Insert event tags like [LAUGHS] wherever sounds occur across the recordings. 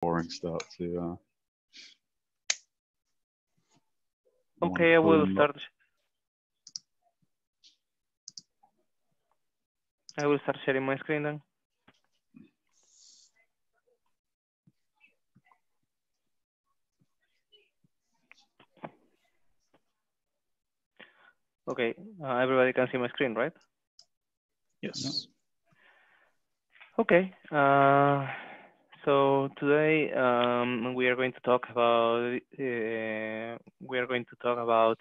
boring start to. Uh, okay, I will start. I will start sharing my screen then. Okay, uh, everybody can see my screen, right? Yes. Okay. Uh, so today um, we are going to talk about uh, we are going to talk about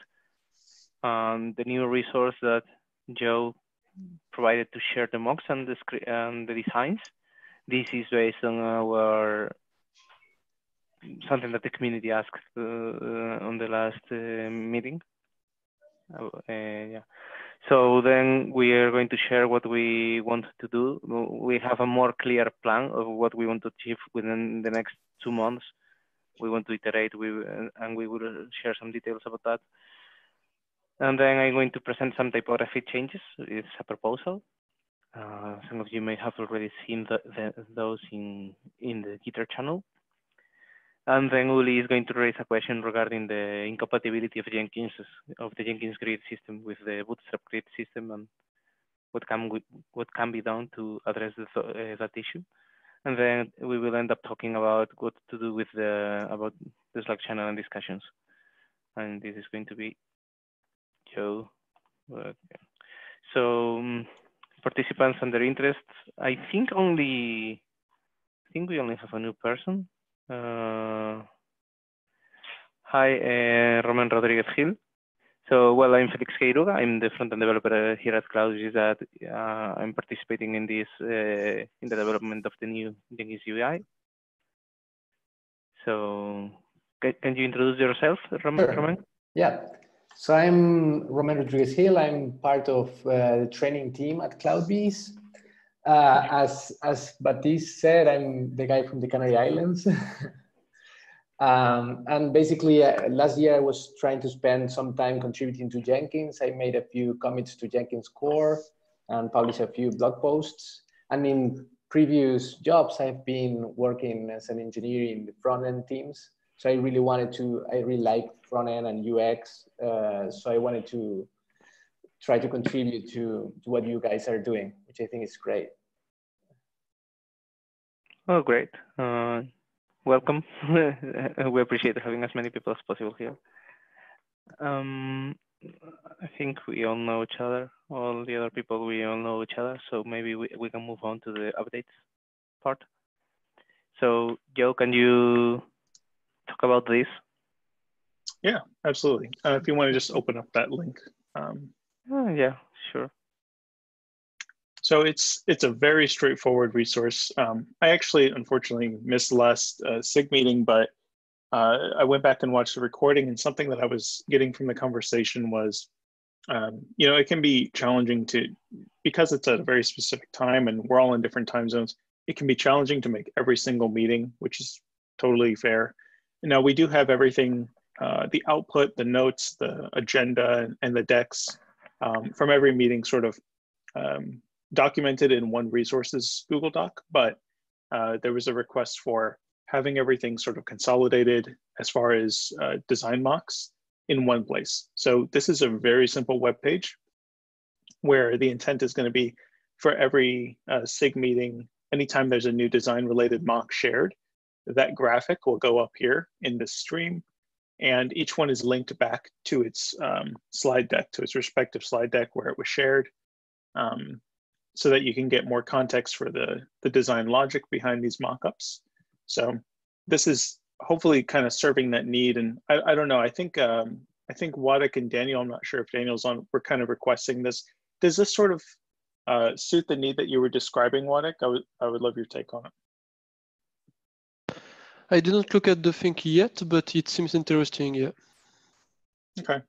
um, the new resource that Joe provided to share the mocks and the and the designs. This is based on our something that the community asked uh, on the last uh, meeting. Uh, yeah. So then we are going to share what we want to do. We have a more clear plan of what we want to achieve within the next two months. We want to iterate we, and we will share some details about that. And then I'm going to present some typography changes. It's a proposal. Uh, some of you may have already seen the, the, those in, in the Gitter channel. And then Uli is going to raise a question regarding the incompatibility of Jenkins of the Jenkins grid system with the Bootstrap grid system and what can we, what can be done to address the, uh, that issue. And then we will end up talking about what to do with the about the Slack channel and discussions. And this is going to be Joe. So um, participants and their interests. I think only I think we only have a new person. Uh, hi, uh, Roman Rodriguez Gil. So, well, I'm Felix Queiruga. I'm the front-end developer here at CloudBees that uh, I'm participating in this, uh, in the development of the new Jenkins UI. So, can, can you introduce yourself, Roman? Sure. Roman? Yeah. So I'm Roman Rodriguez Gil. I'm part of uh, the training team at CloudBees. Uh, as as Baptiste said, I'm the guy from the Canary Islands. [LAUGHS] um, and basically, uh, last year I was trying to spend some time contributing to Jenkins. I made a few commits to Jenkins core and published a few blog posts. And in previous jobs, I've been working as an engineer in the front end teams. So I really wanted to, I really like front end and UX. Uh, so I wanted to try to contribute to, to what you guys are doing, which I think is great. Oh, great. Uh, welcome. [LAUGHS] we appreciate having as many people as possible here. Um, I think we all know each other. All the other people, we all know each other. So maybe we, we can move on to the updates part. So Joe, can you talk about this? Yeah, absolutely. Uh, if you want to just open up that link. Um, uh, yeah, sure. So it's it's a very straightforward resource. Um, I actually, unfortunately, missed last uh, SIG meeting, but uh, I went back and watched the recording, and something that I was getting from the conversation was, um, you know, it can be challenging to because it's at a very specific time, and we're all in different time zones. It can be challenging to make every single meeting, which is totally fair. Now we do have everything, uh, the output, the notes, the agenda, and, the decks um, from every meeting sort of um, documented in one resources Google Doc, but uh, there was a request for having everything sort of consolidated as far as uh, design mocks in one place. So this is a very simple web page where the intent is going to be for every uh, SIG meeting, anytime there's a new design related mock shared, that graphic will go up here in this stream and each one is linked back to its um, slide deck, to its respective slide deck where it was shared, um, so that you can get more context for the, the design logic behind these mockups. So this is hopefully kind of serving that need. And I, I don't know, I think um, I think Wadeck and Daniel, I'm not sure if Daniel's on, we're kind of requesting this. Does this sort of uh, suit the need that you were describing, Wadeck? I would, I would love your take on it. I didn't look at the thing yet, but it seems interesting, yeah. Okay,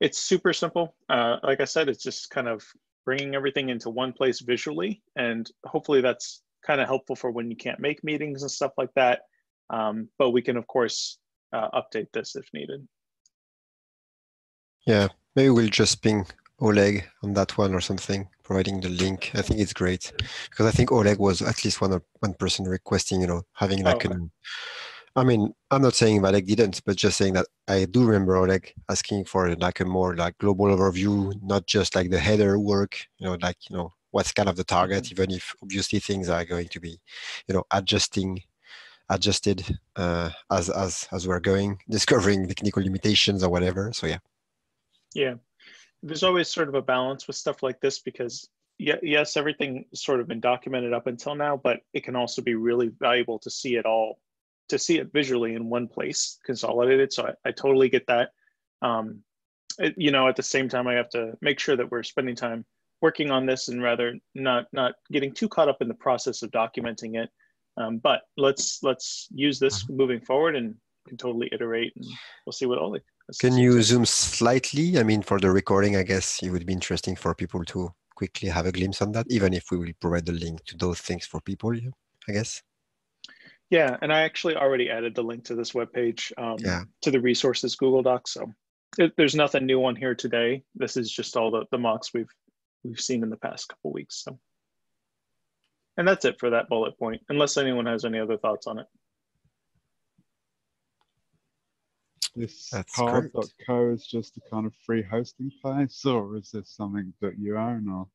it's super simple. Uh, like I said, it's just kind of bringing everything into one place visually, and hopefully that's kind of helpful for when you can't make meetings and stuff like that. Um, but we can, of course, uh, update this if needed. Yeah, maybe we'll just ping Oleg on that one or something. providing the link. I think it's great because I think Oleg was at least one one person requesting, you know, having like Oh. an. I mean, I'm not saying that I didn't, but just saying that I do remember Oleg asking for like a more like global overview, not just like the header work, you know, like you know what's kind of the target, even if obviously things are going to be, you know, adjusting adjusted uh, as as as we're going, [LAUGHS] discovering technical limitations or whatever. So yeah. Yeah, there's always sort of a balance with stuff like this because yeah, yes, everything sort of been documented up until now, but it can also be really valuable to see it all, to see it visually in one place, consolidated. So I, I totally get that. Um, it, you know, at the same time, I have to make sure that we're spending time working on this and rather not not getting too caught up in the process of documenting it. Um, but let's let's use this moving forward and can totally iterate and we'll see what Oleg. Can you zoom slightly? I mean, for the recording, I guess it would be interesting for people to quickly have a glimpse on that, even if we will provide the link to those things for people, I guess. Yeah, and I actually already added the link to this webpage um, Yeah. to the resources Google Docs. So it, there's nothing new on here today. This is just all the, the mocks we've we've seen in the past couple weeks. So, and that's it for that bullet point. Unless anyone has any other thoughts on it. This That's carrd.co is just a kind of free hosting place, or is this something that you own? Or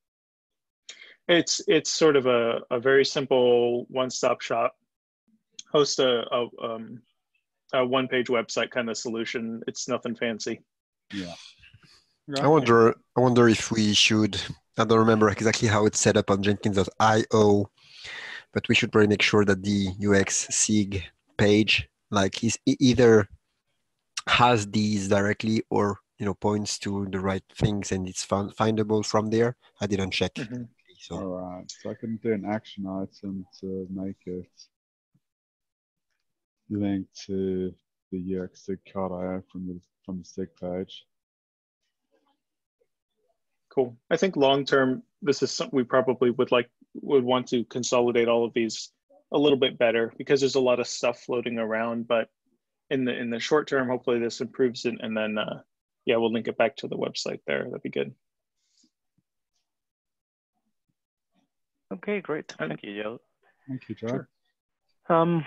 It's it's sort of a, a very simple one-stop shop. Host a, a, um, a one-page website kind of solution. It's nothing fancy. yeah, I wonder. I wonder if we should. I don't remember exactly how it's set up on Jenkins.io, but we should probably make sure that the UX SIG page, like, is either has these directly or you know points to the right things and it's found, findable from there. I didn't check. Mhm. So All right, so I can do an action item to make it link to the UX SIG card IO from the from the SIG page. Cool. I think long term, this is something we probably would like would want to consolidate all of these a little bit better because there's a lot of stuff floating around. But in the in the short term, hopefully this improves it, and then uh, yeah, we'll link it back to the website there. That'd be good. Okay, great. Thank you, Joe. Thank you, Joe. Sure. Um,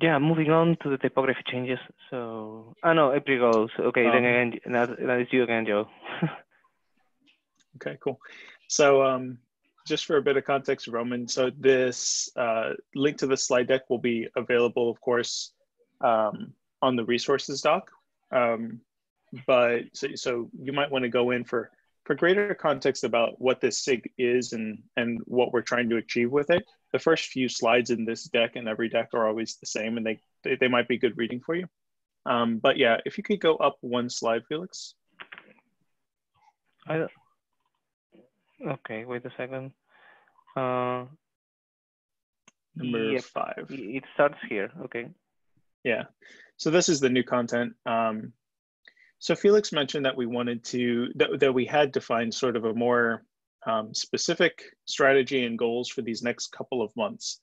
yeah, moving on to the typography changes. So, ah, no, April goes. Okay, then Um, again, now, now it's you again, Joe. [LAUGHS] Okay, cool. So um, just for a bit of context, Roman, so this uh, link to the slide deck will be available, of course, um, on the resources doc. Um, but so, so you might want to go in for, for greater context about what this SIG is and, and what we're trying to achieve with it. The first few slides in this deck and every deck are always the same and they, they, they might be good reading for you. Um, but yeah, if you could go up one slide, Felix. I, okay, wait a second. Uh, Number Yep. five. it starts here. Okay. Yeah. So this is the new content. Um, so Felix mentioned that we wanted to that, that we had defined sort of a more um, specific strategy and goals for these next couple of months.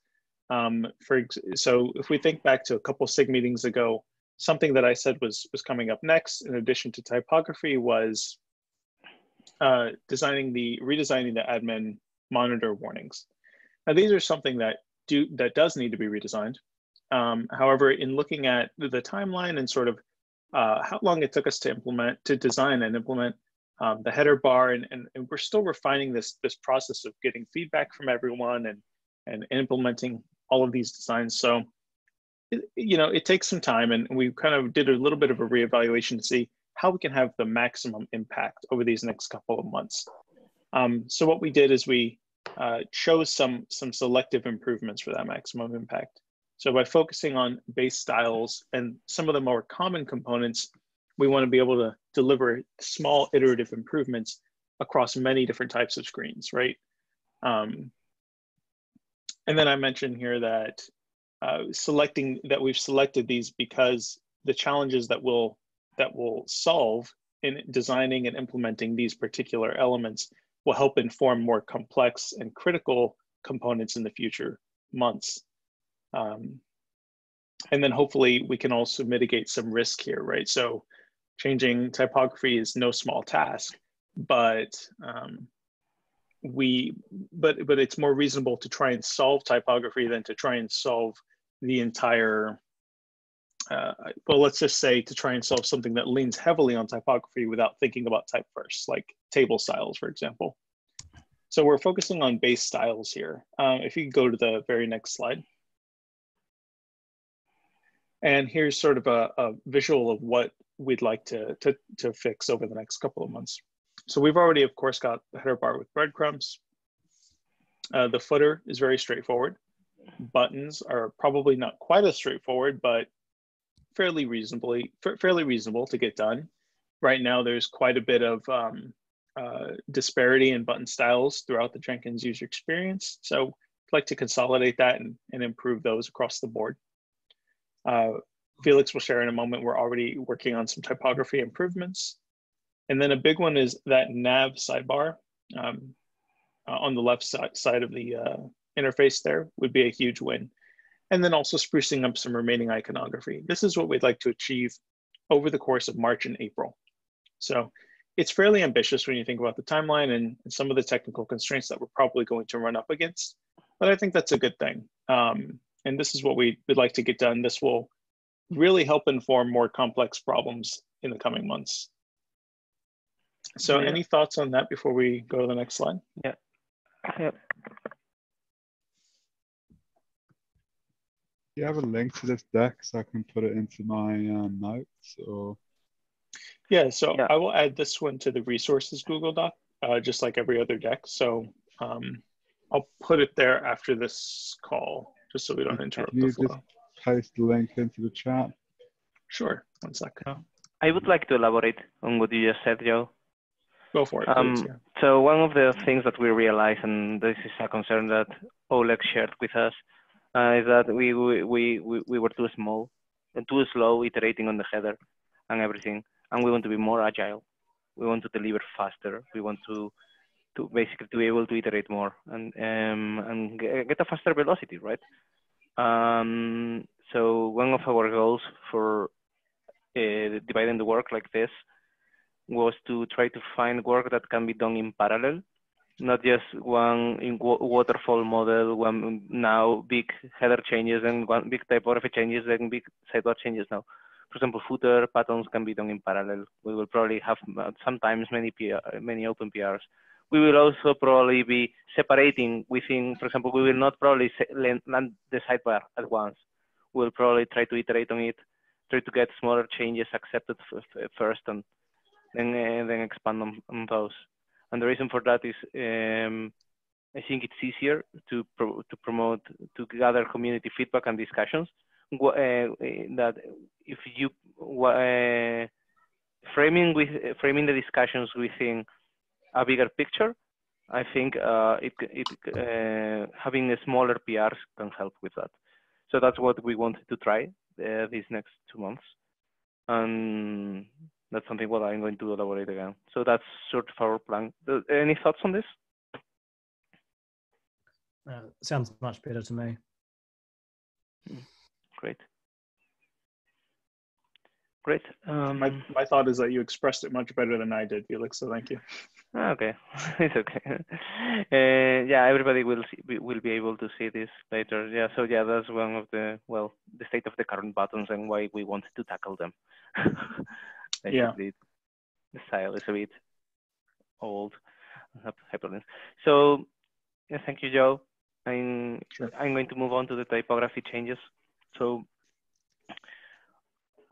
Um, for so if we think back to a couple SIG meetings ago, something that I said was was coming up next, in addition to typography, was uh, designing the redesigning the admin monitor warnings. Now these are something that do that does need to be redesigned. Um, however, in looking at the timeline and sort of uh, how long it took us to implement, to design and implement um, the header bar, and, and, and we're still refining this this process of getting feedback from everyone and and implementing all of these designs. So, it, you know, it takes some time, and we kind of did a little bit of a reevaluation to see how we can have the maximum impact over these next couple of months. Um, so what we did is we uh, chose some some selective improvements for that maximum impact. So by focusing on base styles and some of the more common components, we want to be able to deliver small iterative improvements across many different types of screens, right? Um, and then I mentioned here that uh, selecting that we've selected these because the challenges that will that will solve in designing and implementing these particular elements will help inform more complex and critical components in the future months. Um, and then hopefully we can also mitigate some risk here, right? So changing typography is no small task, but um, we, but but it's more reasonable to try and solve typography than to try and solve the entire. Uh, well, let's just say to try and solve something that leans heavily on typography without thinking about type first, like table styles, for example. So we're focusing on base styles here. Uh, if you could go to the very next slide. And here's sort of a, a visual of what we'd like to, to, to fix over the next couple of months. So we've already, of course, got the header bar with breadcrumbs. Uh, the footer is very straightforward. Buttons are probably not quite as straightforward, but fairly reasonably fairly reasonable to get done. Right now, there's quite a bit of um, uh, disparity in button styles throughout the Jenkins user experience. So I'd like to consolidate that and, and improve those across the board. Uh, Felix will share in a moment, we're already working on some typography improvements. And then a big one is that nav sidebar um, uh, on the left side, of the uh, interface there would be a huge win. And then also sprucing up some remaining iconography. This is what we'd like to achieve over the course of March and April. So it's fairly ambitious when you think about the timeline and, and, some of the technical constraints that we're probably going to run up against. But I think that's a good thing. Um, and this is what we would like to get done. This will really help inform more complex problems in the coming months. So yeah. any thoughts on that before we go to the next slide? Yeah. Yep. Do you have a link to this deck so I can put it into my uh, notes or? Yeah, so yeah. I will add this one to the resources Google Doc, uh, just like every other deck. So um, I'll put it there after this call, just so we don't interrupt Can you the flow. Just paste the link into the chat. Sure, one second. I would like to elaborate on what you just said, Joe. Go for it. Um, please, yeah. So one of the things that we realized, and this is a concern that Oleg shared with us, uh, is that we, we, we, we were too small and too slow iterating on the header and everything and we want to be more agile. We want to deliver faster. We want to to basically to be able to iterate more and um, and get a faster velocity, right? Um, so one of our goals for uh, dividing the work like this was to try to find work that can be done in parallel, not just one in waterfall model, one now big header changes and one big typography changes and big sidebar changes now for example, footer patterns can be done in parallel. We will probably have uh, sometimes many PR, many open PRs. We will also probably be separating within, for example, we will not probably land the sidebar at once. We'll probably try to iterate on it, try to get smaller changes accepted first and then, uh, then expand on, on, those. And the reason for that is um, I think it's easier to, pro to promote, to gather community feedback and discussions uh, that if you uh, framing with framing the discussions within a bigger picture, I think uh, it, it uh, having a smaller PRs can help with that. So that's what we wanted to try uh, these next two months, and that's something what I'm going to elaborate again. So that's sort of our plan. Any thoughts on this? Uh, sounds much better to me. Great. Great. Um, my, my thought is that you expressed it much better than I did, Felix. So thank you. Ah, okay, [LAUGHS] it's okay. [LAUGHS] Uh, yeah, everybody will see, will be able to see this later. Yeah, so yeah, that's one of the well, the state of the current buttons and why we wanted to tackle them. [LAUGHS] yeah. The style is a bit old. Hyperlinks. So, yeah, thank you, Joe. I'm sure. I'm going to move on to the typography changes. So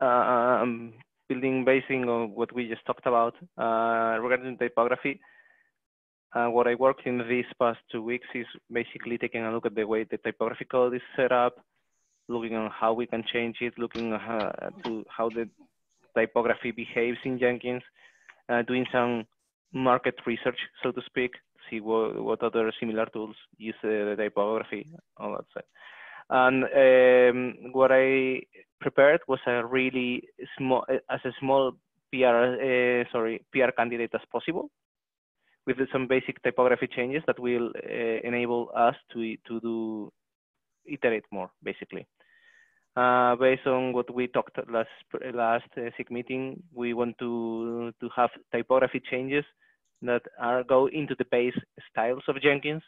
um, building basing on what we just talked about uh, regarding typography, uh, what I worked in these past two weeks is basically taking a look at the way the typography code is set up, looking on how we can change it, looking how, to how the typography behaves in Jenkins, uh, doing some market research, so to speak, see what, what other similar tools use uh, the typography, all that side. And um, what I prepared was a really small, as a small PR, uh, sorry, PR candidate as possible, with some basic typography changes that will uh, enable us to to do iterate more, basically. Uh, based on what we talked last last uh, SIG meeting, we want to to have typography changes that are go into the base styles of Jenkins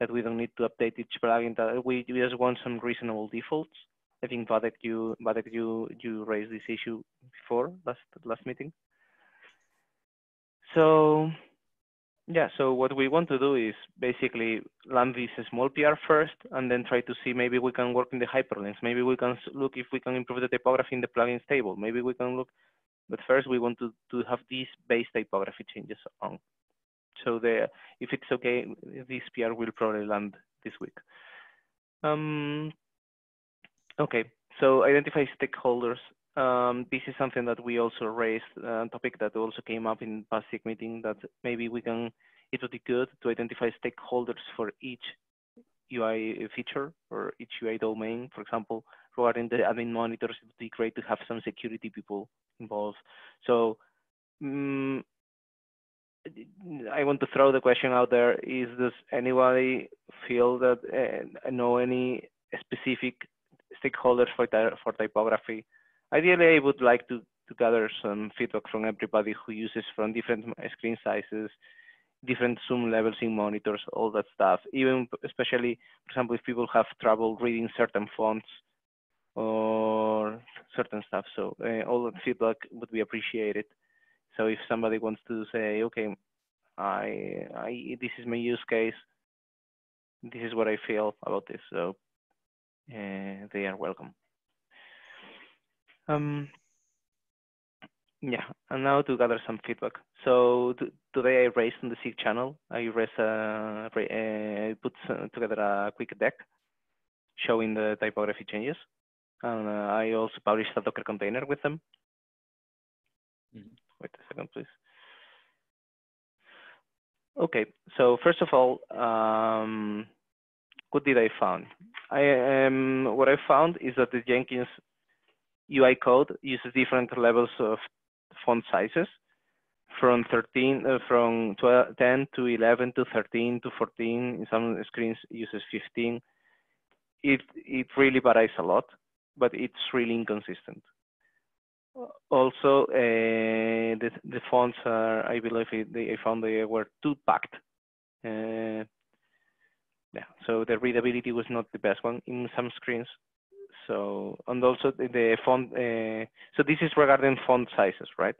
that we don't need to update each plugin. That we, we just want some reasonable defaults. I think Wadeck, you Wadeck, you you raised this issue before last last meeting. So yeah, so what we want to do is basically land this small PR first, and then try to see maybe we can work in the hyperlinks. Maybe we can look if we can improve the typography in the plugins table. Maybe we can look, but first we want to, to have these base typography changes on. So the if it's okay, this PR will probably land this week. Um, okay, so identify stakeholders. Um, this is something that we also raised, a uh, topic that also came up in past meeting that maybe we can, it would be good to identify stakeholders for each UI feature or each UI domain. For example, regarding the admin monitors, it would be great to have some security people involved. So um, I want to throw the question out there: Is does anybody feel that uh, know any specific stakeholders for for typography? Ideally, I would like to to gather some feedback from everybody who uses from different screen sizes, different zoom levels in monitors, all that stuff. Even especially, for example, if people have trouble reading certain fonts or certain stuff. So uh, all that feedback would be appreciated. So if somebody wants to say, okay, I, I, this is my use case, this is what I feel about this. So uh, they are welcome. Um, yeah, and now to gather some feedback. So today I raised on the SIG channel, I raised, uh, uh, put together a quick deck showing the typography changes. And uh, I also published a Docker container with them. Mm -hmm. Wait a second, please. Okay, so first of all, um, what did I found? I um, what I found is that the Jenkins UI code uses different levels of font sizes from 13, uh, from 12, 10 to 11 to 13 to 14. In some screens uses 15. It it really varies a lot, but it's really inconsistent. Also, uh, the, the fonts are, I believe it, they, I found they were too packed. Uh, yeah, so the readability was not the best one in some screens. So, and also the, the font, uh, so this is regarding font sizes, right?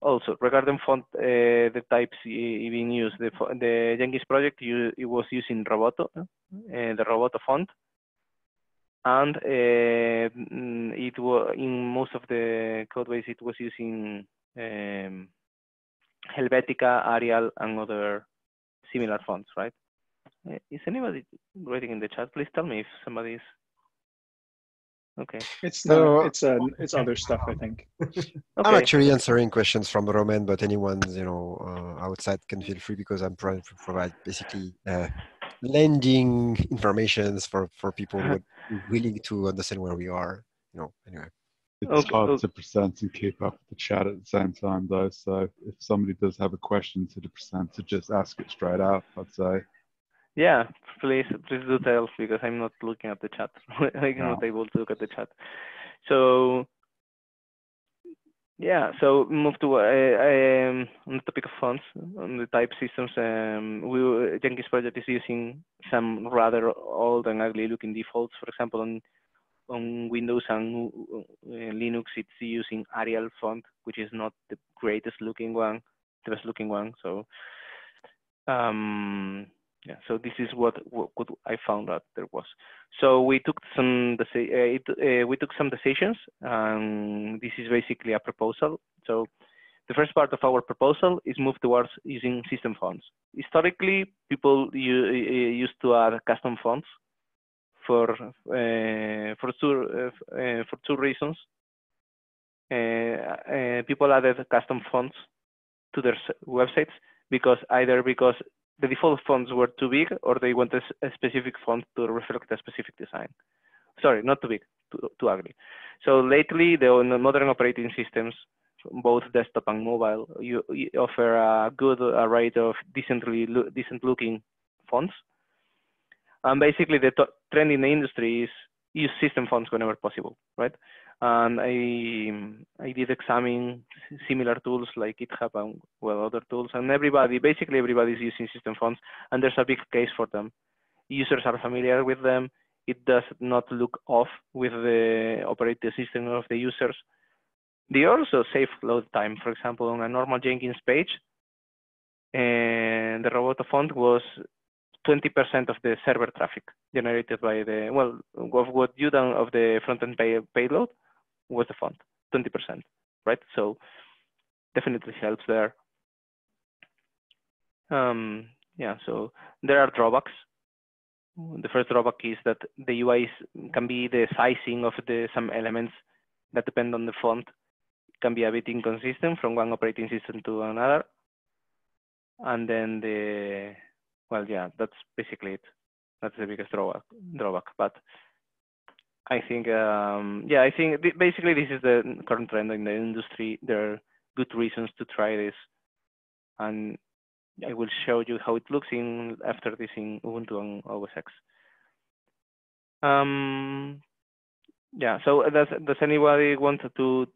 Also, regarding font, the types being used, the, the Jenkins project, you, it was using Roboto, the Roboto font and uh, it was in most of the code base it was using um, Helvetica, Arial, and other similar fonts, right? Uh, is anybody writing in the chat? Please tell me if somebody is. Okay. It's no, it's uh, it's other stuff. I think. [LAUGHS] okay. I'm actually answering questions from Roman, but anyone you know uh, outside can feel free because I'm trying to provide basically uh, lending informations for for people who are [LAUGHS] willing to understand where we are. You know, anyway. It's okay. hard to present and keep up with the chat at the same time, though. So if somebody does have a question to the presenter, just ask it straight out. I'd say. Yeah, please, please do tell because I'm not looking at the chat. [LAUGHS] I'm no. not able to look at the chat. So yeah, so move to uh, um, on the topic of fonts on the type systems. Um, we Jenkins project is using some rather old and ugly looking defaults. For example, on on Windows and uh, Linux, it's using Arial font, which is not the greatest looking one, the best looking one. So um, yeah, so this is what, what, what I found out there was. So we took some uh, it, uh, we took some decisions, and this is basically a proposal. So the first part of our proposal is move towards using system fonts. Historically, people used to add custom fonts for uh, for two for two reasons. People added custom fonts to their websites because either because the default fonts were too big or they wanted a specific font to reflect a specific design. Sorry, not too big, too, too ugly. So lately, the modern operating systems, both desktop and mobile, you, you offer a good array of decently decent looking fonts. And basically, the trend in the industry is use system fonts whenever possible, right? And I I did examine similar tools like GitHub and well other tools, and everybody, basically everybody is using system fonts, and there's a big case for them. Users are familiar with them. It does not look off with the operating system of the users. They also save load time. For example, on a normal Jenkins page, and the Roboto font was 20% of the server traffic generated by the, well, of what you done of the front-end pay, payload was the font, 20%, right? So definitely helps there. Um, yeah, so there are drawbacks. The first drawback is that the UI can be the sizing of the some elements that depend on the font can be a bit inconsistent from one operating system to another. And then the well, yeah, that's basically it. That's the biggest drawback. Drawback, but I think, um, yeah, I think th basically this is the current trend in the industry. There are good reasons to try this, and I will show you how it looks in after this in Ubuntu and OS X. Um, yeah, so does does anybody want to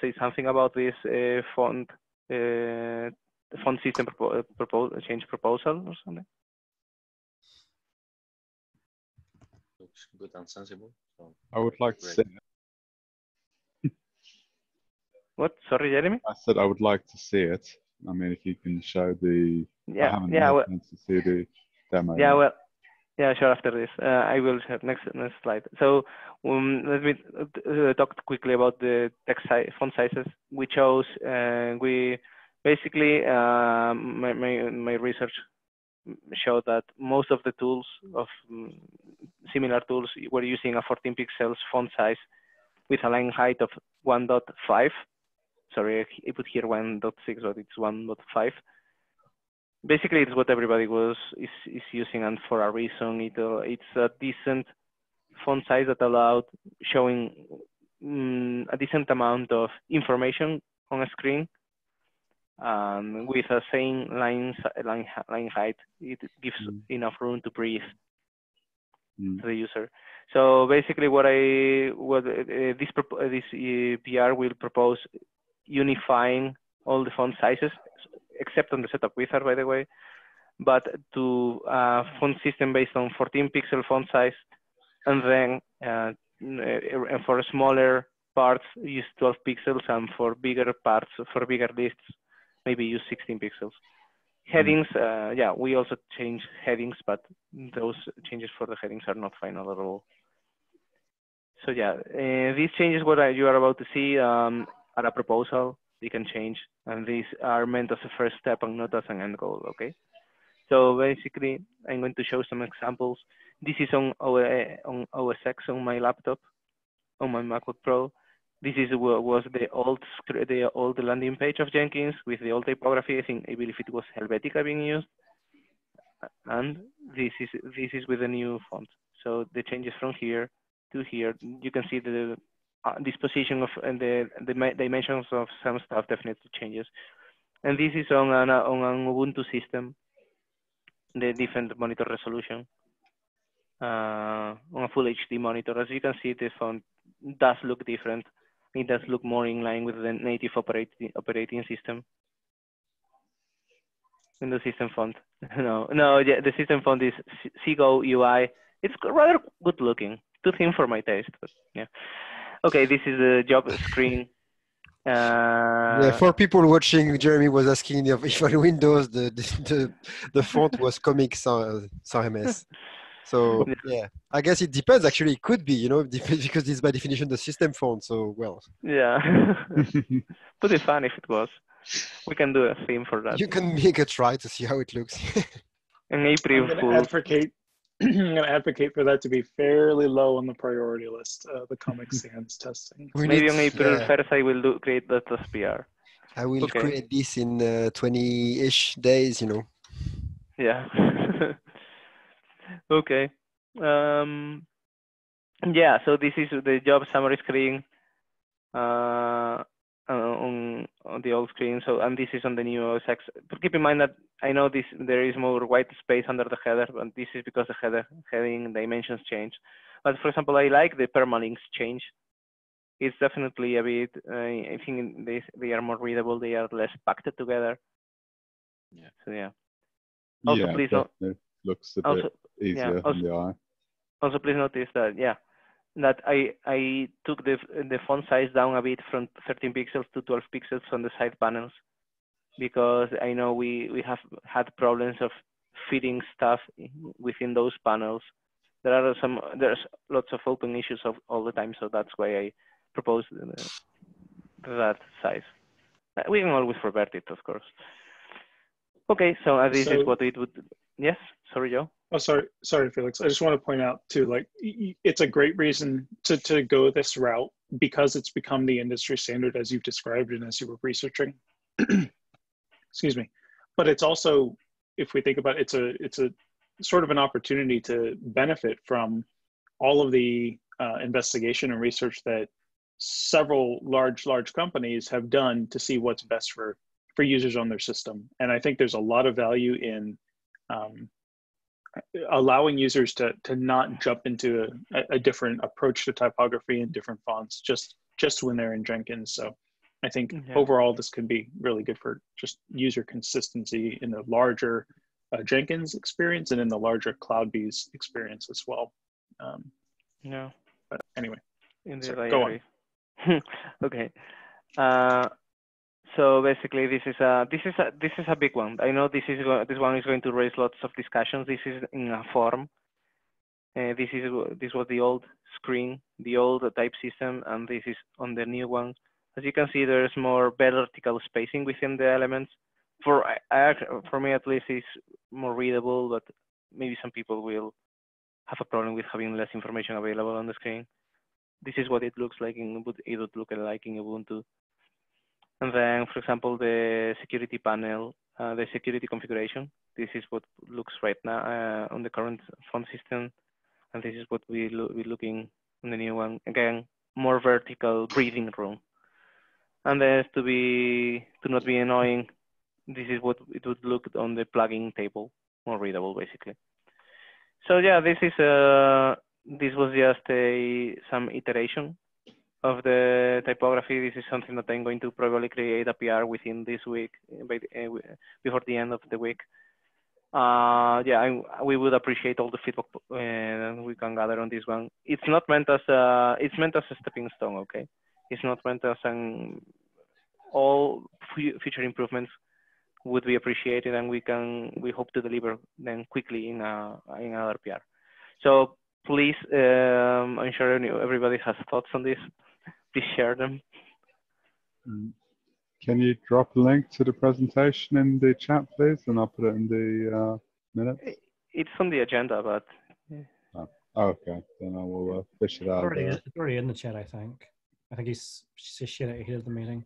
say something about this uh, font uh, font system propo propo change proposal or something? looks good and sensible. So I would like to see it. What? Sorry, Jeremy? I said I would like to see it. I mean, if you can show the, Yeah, yeah, well, to see the demo. yeah, well, yeah, sure. After this, uh, I will share next next slide. So um, let me uh, talk quickly about the text size, font sizes we chose. Uh, we basically um, my, my my research showed that most of the tools of um, similar tools were using a 14 pixels font size with a line height of 1.5. Sorry, I put here 1.6, but it's 1.5 basically it's what everybody was is, is using and for a reason it, uh, it's a decent font size that allowed showing mm, a decent amount of information on a screen um, with the same line, line, line height it gives Mm. enough room to breathe Mm. to the user so basically what i what uh, this propo- uh, this uh, pr will propose unifying all the font sizes except on the setup wizard, by the way, but to a font system based on 14 pixel font size, and then uh, uh, for smaller parts use 12 pixels, and for bigger parts, for bigger lists, maybe use 16 pixels. Headings, uh, yeah, we also change headings, but those changes for the headings are not final at all. So yeah, uh, these changes what I- you are about to see um, are a proposal. They can change, and these are meant as a first step and not as an end goal. Okay. So basically, I'm going to show some examples. This is on, O- uh, on OS X on my laptop, on my MacBook Pro. This is wa- was the old the old landing page of Jenkins with the old typography. I think I believe it was Helvetica being used, and this is this is with the new font. So the changes from here to here, you can see the uh, disposition of and the the dimensions of some stuff definitely changes. And this is on an on an Ubuntu system, the different monitor resolution. Uh, on a full HD monitor, as you can see, the font does look different. It does look more in line with the native operating operating system. Windows system font. [LAUGHS] no, no, yeah, the system font is Segoe UI. It's rather good looking. Too thin for my taste, but yeah. Okay, this is the job screen. [LAUGHS] Uh, yeah, for people watching, Jeremy was asking if, if on Windows the, the [LAUGHS] the the font was Comic sans, sans MS. So [LAUGHS] yeah, I guess it depends. Actually, it could be, you know, [LAUGHS] dep- because it's by definition the system phone. So well, yeah. [LAUGHS] Would be fun if it was. We can do a theme for that. you can make a try to see how it looks. An April I'm going to Fool. advocate. [CLEARS THROAT] I'm going to advocate for that to be fairly low on the priority list. Uh, the Comic Sans testing. We Maybe need- on April yeah, 1st I will do create that as PR. I will Okay. create this in uh, 20-ish days. You know. Yeah. Okay. Um, yeah, so this is the job summary screen uh, uh, on on the old screen. So and this is on the new OS X. But keep in mind that I know this there is more white space under the header, but this is because the header heading dimensions change. But for example, I like the permalinks change. it's definitely a bit. Uh, I think they they are more readable. They are less packed together. Yeah. So yeah. Also, yeah, please note. Looks a Also, bit easier also- in the eye. Also, please notice that yeah, that I I took the the font size down a bit from 13 pixels to 12 pixels on the side panels because I know we we have had problems of fitting stuff within those panels. There are some there's lots of open issues of all the time, so that's why I proposed uh, that size. We can always revert it, of course. Okay, so uh, this So- is what it would. Yes, sorry, Joe. Oh, sorry, sorry, Felix. I just want to point out too, like it's a great reason to to go this route because it's become the industry standard as you've described and as you were researching. [CLEARS THROAT] Excuse me, but it's also, if we think about it, it's a it's a sort of an opportunity to benefit from all of the uh, investigation and research that several large large companies have done to see what's best for for users on their system, and I think there's a lot of value in. Um, allowing users to to not jump into a, a different approach to typography and different fonts just just when they're in Jenkins. So I think Yeah. overall this could be really good for just user consistency in the larger uh, Jenkins experience and in the larger CloudBees experience as well. Um, No. but anyway, Indeed, I go on. [LAUGHS] okay. Uh, so basically, this is a this is a this is a big one. I know this is this one is going to raise lots of discussions. This is in a form. Uh, this is this was the old screen, the old type system, and this is on the new one. As you can see, there's more vertical spacing within the elements. For I, for me at least, it's more readable, but maybe some people will have a problem with having less information available on the screen this is what it looks like in. It would look like in Ubuntu. And then, for example, the security panel, uh, the security configuration. This is what looks right now uh, on the current font system, and this is what we lo- we're looking on the new one. Again, more vertical breathing room. And then to be to not be annoying, this is what it would look on the plugin table, more readable basically. So yeah, this is uh, this was just a some iteration of the typography. This is something that I'm going to probably create a PR within this week, uh, by uh, before the end of the week. Uh, yeah, I, we would appreciate all the feedback uh, we can gather on this one. It's not meant as a, it's meant as a stepping stone, okay? It's not meant as an all fu- future improvements would be appreciated, and we can we hope to deliver them quickly in a in another PR. So please, um, I'm sure everybody has thoughts on this. Please share them. Mm. Can you drop a link to the presentation in the chat, please, and I'll put it in the uh, minutes? It's on the agenda, but Oh, okay, then I will uh, fish it It's out. already, it's already in the chat, I think. I think he's she shared it ahead of the meeting.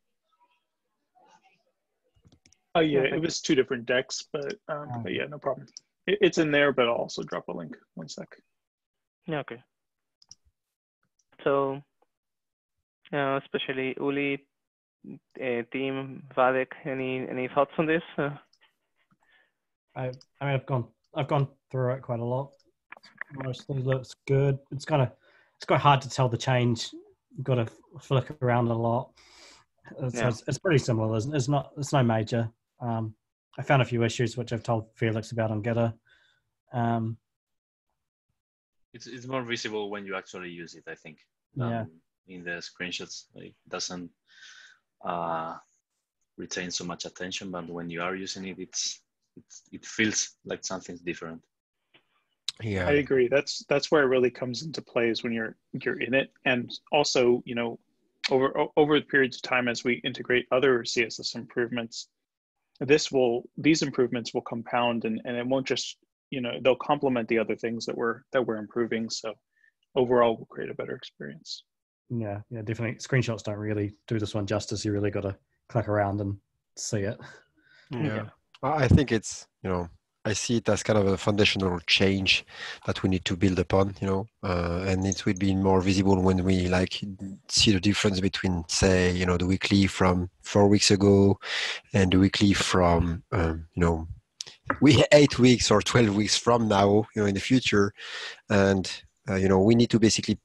oh yeah, it was two different decks, but um, Oh. but yeah, no problem. It, it's in there, but I'll also drop a link. One sec. yeah, okay. So, uh, especially Uli, uh, team Wadeck, any any thoughts on this? Uh, I I mean I've gone I've gone through it quite a lot. Mostly looks good. It's kind of it's quite hard to tell the change. You've got to flick around a lot. So Yeah. it's, it's pretty similar. It's, it's not it's no major. Um, I found a few issues which I've told Felix about on Gitter. Um, It's it's more visible when you actually use it, I think. than Yeah. In the screenshots, it doesn't uh, retain so much attention, but when you are using it, it's, it's it feels like something's different. Yeah. I agree. That's that's where it really comes into play is when you're you're in it, and also you know over over the periods of time as we integrate other CSS improvements, this will these improvements will compound and and it won't just you know they'll complement the other things that we're that we're improving. So overall, we'll create a better experience. Yeah, yeah, definitely. Screenshots don't really do this one justice. You really got to click around and see it. Yeah. I I think it's, you know, I see it as kind of a foundational change that we need to build upon, you know, uh, and it will be more visible when we like see the difference between, say, you know, the weekly from four weeks ago and the weekly from, um, you know, we eight weeks or 12 weeks from now, you know, in the future. And, uh, you know, we need to basically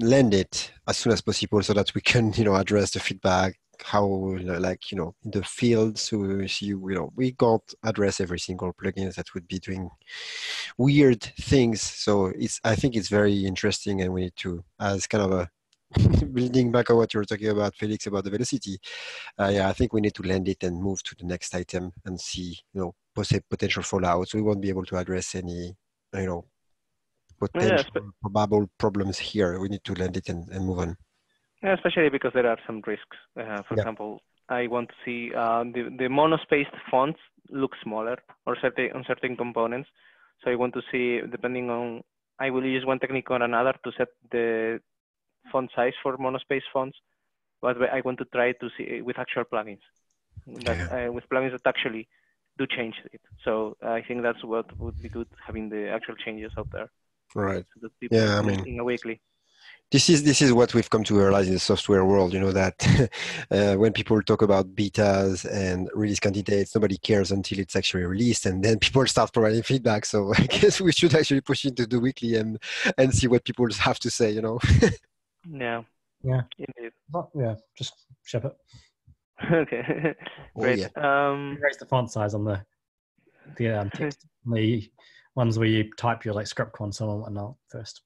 land it as soon as possible so that we can you know address the feedback how like you know in the field. So you know we can't address every single plugin that would be doing weird things. So it's i think it's very interesting and we need to as kind of a [LAUGHS] building back on what you were talking about felix about the velocity. Uh, yeah i think we need to land it and move to the next item and see you know potential fallout. So we won't be able to address any you know potential yeah, probable problems here we need to land it and, and move on yeah, especially because there are some risks. Uh, for yeah. example, I want to see uh, the, the monospaced fonts look smaller or certain, on certain components. So I want to see, depending on, I will use one technique or another to set the font size for monospaced fonts, but I want to try to see with actual plugins, that, yeah. uh, with plugins that actually do change it. So I think that's what would be good, having the actual changes out there. Right. So yeah, I mean, in a weekly. this is this is what we've come to realize in the software world you know that [LAUGHS] uh, when people talk about betas and release candidates nobody cares until it's actually released and then people start providing feedback. So [LAUGHS] i guess we should actually push into the weekly and and see what people have to say you know. [LAUGHS] Yeah. Yeah. Indeed. yeah just ship it. Okay. Oh, great. oh, yeah. um raise the font size on the the um, text the ones where you type your like script console and whatnot first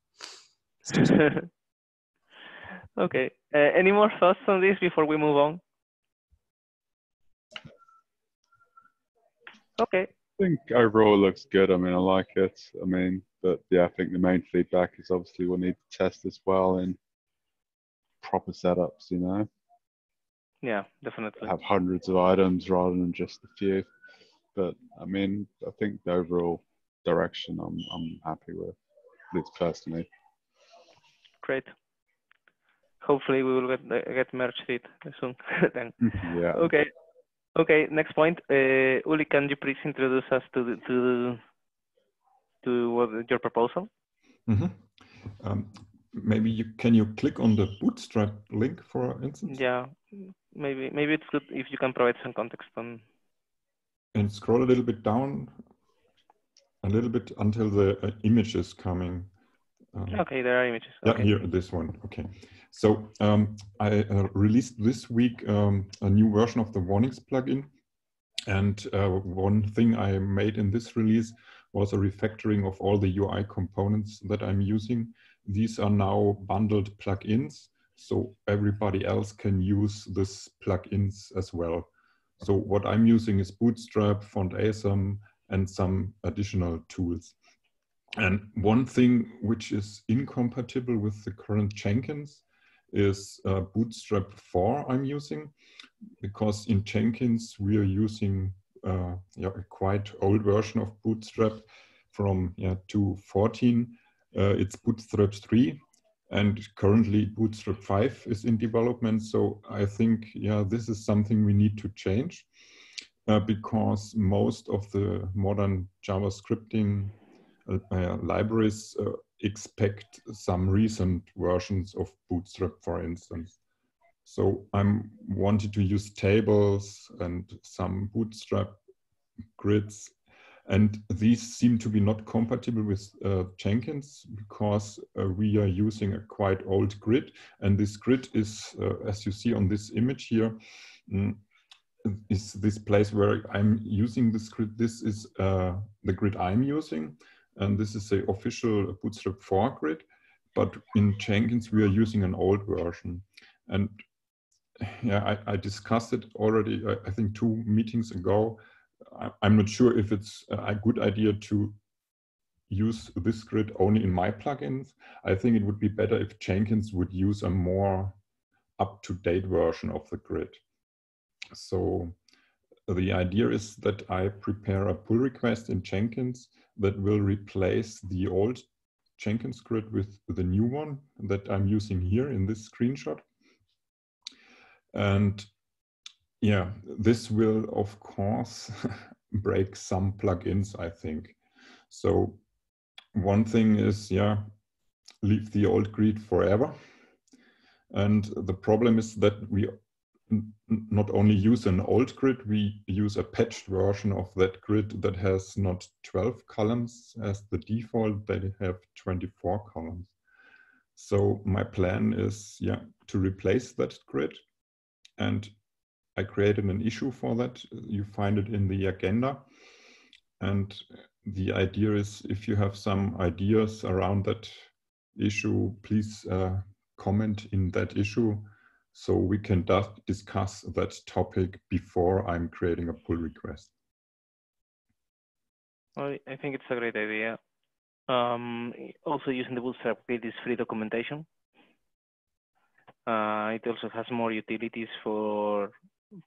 [LAUGHS] Okay. Uh, any more thoughts on this before we move on? Okay. I think overall looks good. I mean, I like it. I mean, but yeah, I think the main feedback is obviously we'll need to test as well in proper setups, you know? Yeah, definitely. Have hundreds of items rather than just a few. But I mean, I think the overall direction I'm I'm happy with, at least personally. Great hopefully we will get get merged it soon. [LAUGHS] then. [LAUGHS] Yeah. Okay. Okay. Next point. Uh, Uli, can you please introduce us to the, to to what, your proposal? Mm -hmm. um, maybe you can you click on the Bootstrap link for instance? Yeah. Maybe maybe it's good if you can provide some context on. And scroll a little bit down, a little bit until the uh, image is coming. Um, okay, there are images. Yeah, okay. here, this one. Okay. So um, I uh, released this week um, a new version of the warnings plugin. And uh, one thing I made in this release was a refactoring of all the UI components that I'm using. These are now bundled plugins, so everybody else can use this plugins as well. So what I'm using is Bootstrap, Font Awesome, and some additional tools. And one thing which is incompatible with the current Jenkins is uh, Bootstrap 4 I'm using because in Jenkins we are using uh, yeah, a quite old version of Bootstrap from yeah, 2.14. Uh, it's Bootstrap 3 and currently Bootstrap 5 is in development. So I think yeah, this is something we need to change uh, because most of the modern JavaScripting uh, uh, libraries uh, expect some recent versions of Bootstrap, for instance. So I'm wanted to use tables and some Bootstrap grids. And these seem to be not compatible with uh, Jenkins because we are using a quite old grid. And this grid is, as you see on this image here, mm, is this place where I'm using this grid. This is uh, the grid I'm using. And this is the official Bootstrap 4 grid, but in Jenkins, we are using an old version. And yeah, I, I discussed it already, I, I, think two meetings ago. I, I'm not sure if it's a good idea to use this grid only in my plugins. I think it would be better if Jenkins would use a more up-to-date version of the grid. So the idea is that I prepare a pull request in Jenkins that will replace the old Jenkins grid with the new one that I'm using here in this screenshot. And yeah, this will of course [LAUGHS] break some plugins, I think. So one thing is, yeah, leave the old grid forever. And the problem is that we not only use an old grid, we use a patched version of that grid that has not 12 columns as the default, they have 24 columns. So my plan is, yeah, to replace that grid. And I created an issue for that. You find it in the agenda. And the idea is if you have some ideas around that issue, please uh, comment in that issue so we can discuss that topic before I'm creating a pull request. Well, I think it's a great idea. Um, also using the Bootstrap grid is free documentation. Uh, it also has more utilities for,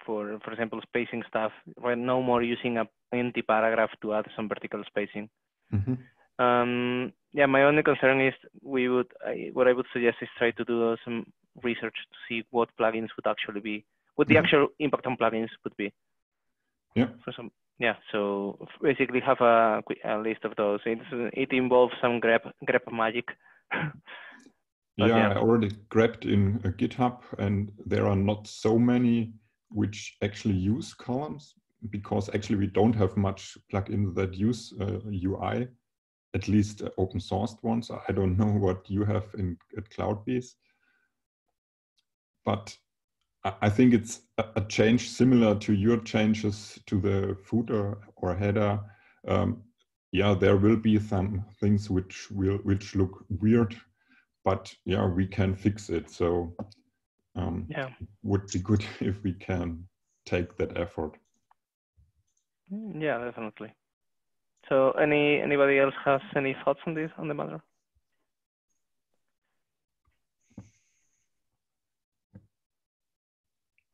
for, for example, spacing stuff. Right, no more using a empty paragraph to add some vertical spacing. Mm -hmm. um, yeah, my only concern is we would, I, what I would suggest is try to do some research to see what plugins would actually be, what the mm -hmm. actual impact on plugins would be. Yeah. For some, yeah. So basically, have a, a list of those. It's, it involves some grep grep magic. [LAUGHS] yeah, yeah, I already grabbed in a GitHub, and there are not so many which actually use columns because actually we don't have much plugins that use uh, UI, at least uh, open sourced ones. I don't [LAUGHS] know what you have in at CloudBees but I think it's a change similar to your changes to the footer or header. Um, yeah, there will be some things which will which look weird, but yeah, we can fix it. So um, yeah, would be good [LAUGHS] if we can take that effort. Mm, yeah, definitely. So, any anybody else has any thoughts on this on the matter?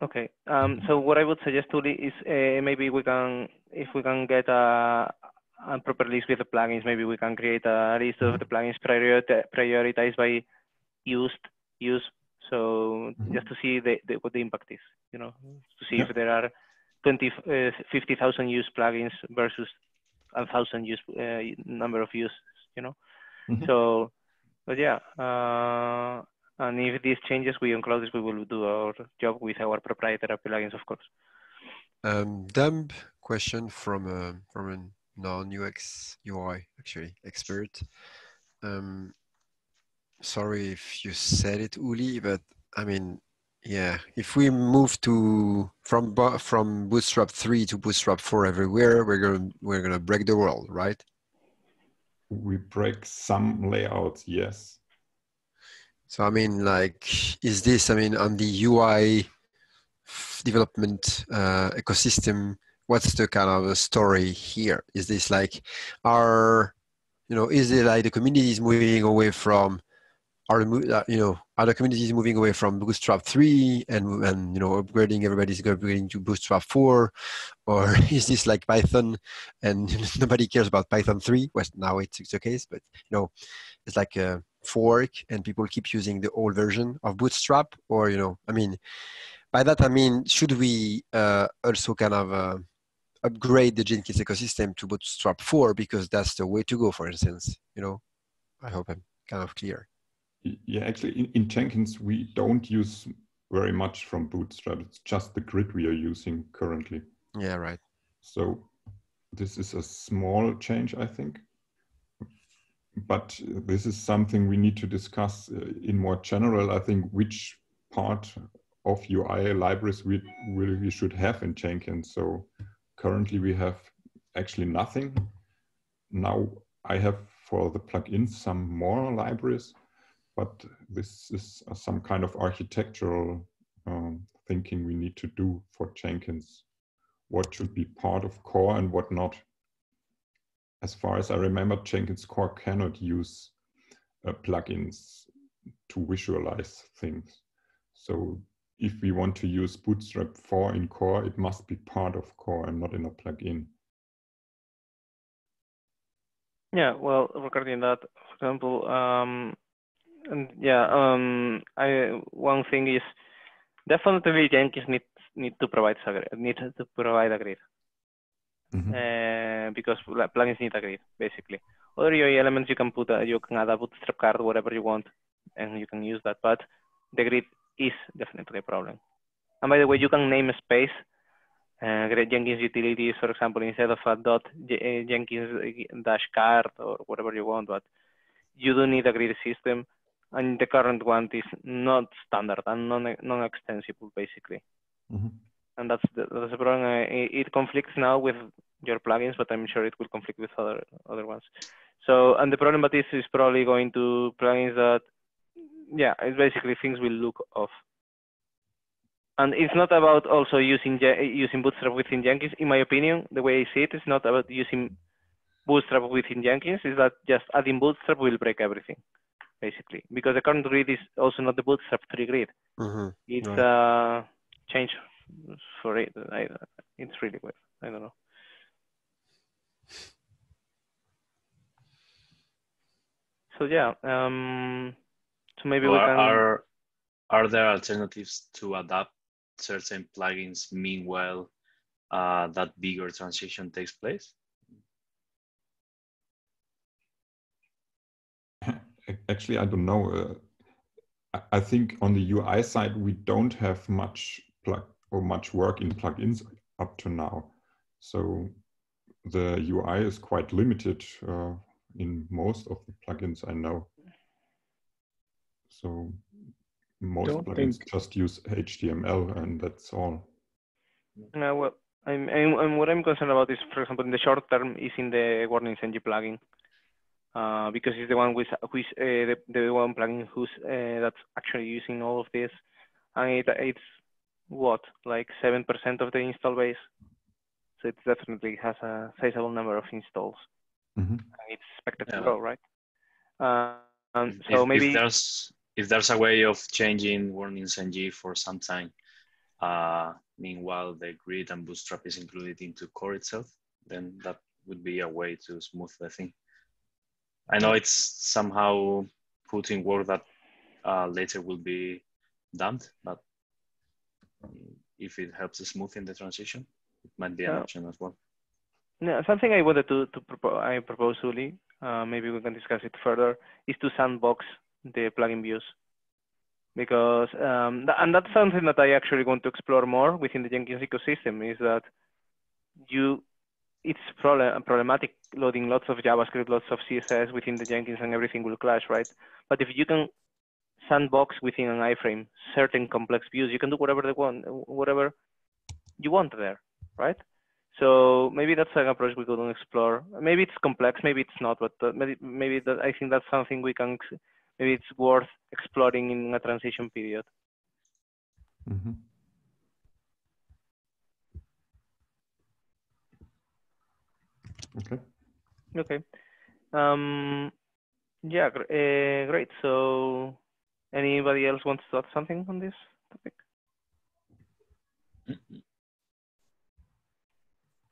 Okay. Um, so what I would suggest, Uli, is uh, maybe we can, if we can get a, a, proper list with the plugins, maybe we can create a list of the plugins prioritized by used use. So mm -hmm. just to see the, the, what the impact is, you know, to see yeah. if there are 20, uh, 50,000 used plugins versus a thousand use uh, number of uses, you know. Mm -hmm. So, but yeah, uh, and if this changes, we on CloudBees, we will do our job with our proprietary plugins, of course. Um, dumb question from a, from a non-UX UI actually expert. Um, sorry if you said it, Uli, but I mean, yeah, if we move to from from Bootstrap three to Bootstrap four everywhere, we're gonna we're gonna break the world, right? We break some layouts, yes. So I mean, like, is this? I mean, on the UI development uh, ecosystem, what's the kind of story here? Is this like, are you know, is it like the community is moving away from, are uh, you know, are the communities moving away from Bootstrap three and and you know, upgrading everybody's upgrading to Bootstrap four, or [LAUGHS] is this like Python and [LAUGHS] nobody cares about Python three? Well, now it's, the case, but you know, it's like. A, fork and people keep using the old version of Bootstrap? Or, you know, I mean, by that I mean, should we uh, also kind of uh, upgrade the Jenkins ecosystem to Bootstrap 4 because that's the way to go, for instance? You know, I hope I'm kind of clear. Yeah, actually, in, in Jenkins, we don't use very much from Bootstrap. It's just the grid we are using currently. Yeah, right. So this is a small change, I think but this is something we need to discuss uh, in more general. I think which part of UI libraries we, we should have in Jenkins. So currently we have actually nothing. Now I have for the plugins some more libraries, but this is some kind of architectural um, thinking we need to do for Jenkins. What should be part of core and what not as far as I remember, Jenkins Core cannot use uh, plugins to visualize things. So if we want to use Bootstrap 4 in Core, it must be part of Core and not in a plugin. Yeah, well, regarding that, for example, um, and yeah, um, I one thing is definitely Jenkins needs need to provide needs to provide a grid mm-hmm. uh, because plugins need a grid basically. Other UI elements you can put a, you can add a bootstrap card whatever you want, and you can use that. But the grid is definitely a problem. And by the way, you can name a space uh, Jenkins utilities, for example, instead of a dot uh, Jenkins dash card or whatever you want, but you do need a grid system. and the current one is not standard and non non-extensible basically. Mhm. And that's the, that's the problem. Uh, It, it conflicts now with your plugins, but I'm sure it will conflict with other other ones. So, and the problem with this is probably going to plugins that, yeah, it's basically things will look off. And it's not about also using using Bootstrap within Jenkins. In my opinion, the way I see it, it's not about using Bootstrap within Jenkins. Is that just adding Bootstrap will break everything, basically, because the current grid is also not the Bootstrap 3 grid. hmm It's Right. uh change for it. I, it's really weird. I don't know. So yeah, um, so maybe Well, we can. are are there alternatives to adapt certain plugins meanwhile uh, that bigger transition takes place? [LAUGHS] Actually, I don't know. Uh, I- I think on the UI side, we don't have much plug or much work in plugins up to now. So the UI is quite limited uh, in most of the plugins I know. So most Don't plugins think- just use HTML and that's all. No, well, I'm, I'm, I'm- what I'm concerned about is, for example, in the short term, is in the warnings ng plugin, uh, because it's the one with who is uh, the, the one plugin who's uh, that's actually using all of this, and it, it's what like seven percent of the install base, so it definitely has a sizable number of installs, Mhm. and it's expected Yeah. to grow, right? Uh, and so if, maybe if there's if there's a way of changing warnings ng for some time, uh, meanwhile the grid and bootstrap is included into core itself, then that would be a way to smooth the thing. I know it's somehow putting in work that uh, later will be dumped, but if it helps smoothing the transition, it might be an option as well. Yeah, something I wanted to, to propose, I propose, Uli, uh, maybe we can discuss it further, is to sandbox the plugin views. Because, um, th- and that's something that I actually want to explore more within the Jenkins ecosystem is that you, it's problem, problematic loading lots of JavaScript, lots of CSS within the Jenkins and everything will clash, right? But if you can sandbox within an iframe certain complex views, you can do whatever they want, whatever you want there, right? So maybe that's an approach we could explore. Maybe it's complex, maybe it's not, but uh, maybe maybe that I think that's something we can. Maybe it's worth exploring in a transition period. Mhm. Okay. Okay. Um. Yeah. Uh, great. So, anybody else wants to add something on this topic?